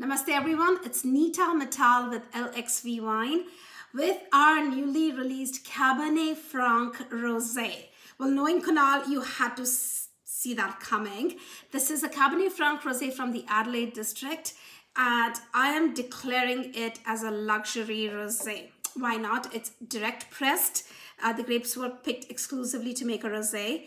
Namaste everyone, it's Neeta Mittal with LXV Wine with our newly released Cabernet Franc Rosé. Well, knowing Kunal, you had to see that coming. This is a Cabernet Franc Rosé from the Adelaida district and I am declaring it as a luxury rosé. Why not? It's direct pressed. Uh, the grapes were picked exclusively to make a rosé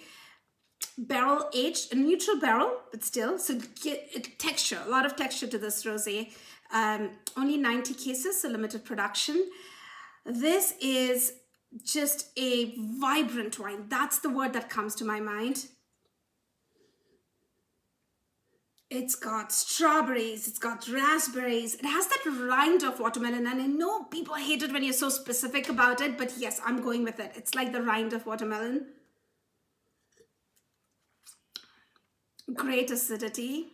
barrel aged, a neutral barrel, but still, so get texture, a lot of texture to this rosé. Um, only 90 cases, so limited production. This is just a vibrant wine. That's the word that comes to my mind. It's got strawberries, it's got raspberries, it has that rind of watermelon. And I know people hate it when you're so specific about it, but yes, I'm going with it. It's like the rind of watermelon. Great acidity.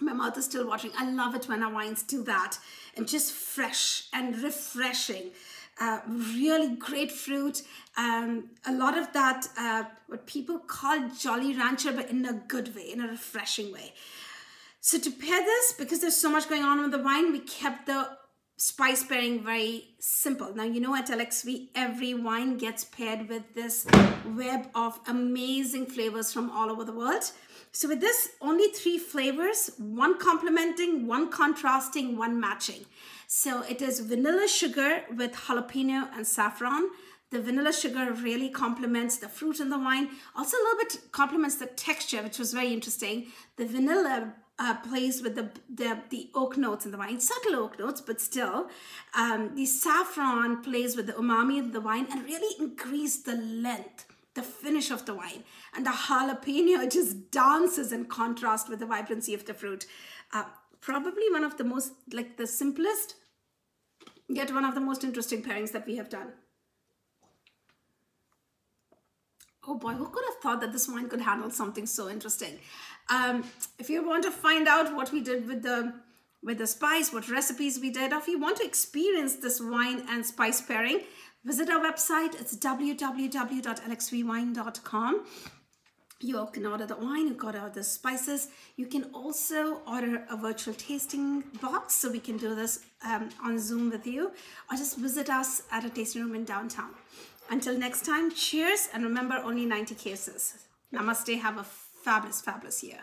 My mouth is still watering. I love it when our wines do that and just fresh and refreshing. Uh, really great fruit. Um, a lot of that, uh, what people call Jolly Rancher, but in a good way, in a refreshing way. So to pair this, because there's so much going on with the wine, we kept the spice pairing very simple. Now, you know at LXV, every wine gets paired with this web of amazing flavors from all over the world. So with this, only three flavors, one complementing, one contrasting, one matching. So it is vanilla sugar with jalapeno and saffron. The vanilla sugar really complements the fruit in the wine. Also a little bit complements the texture, which was very interesting. The vanilla uh, plays with the, the, the oak notes in the wine, subtle oak notes, but still. Um, the saffron plays with the umami of the wine and really increase the length, the finish of the wine. And the jalapeno just dances in contrast with the vibrancy of the fruit. Uh, probably one of the most, like the simplest, yet one of the most interesting pairings that we have done. Oh boy, who could have thought that this wine could handle something so interesting? Um, if you want to find out what we did with the with the spice, what recipes we did, or if you want to experience this wine and spice pairing, visit our website. It's www.lxvwine.com. You can order the wine, you can order the spices. You can also order a virtual tasting box, so we can do this um, on Zoom with you, or just visit us at a tasting room in downtown. Until next time, cheers, and remember only 90 cases. Namaste, have a fabulous, fabulous year.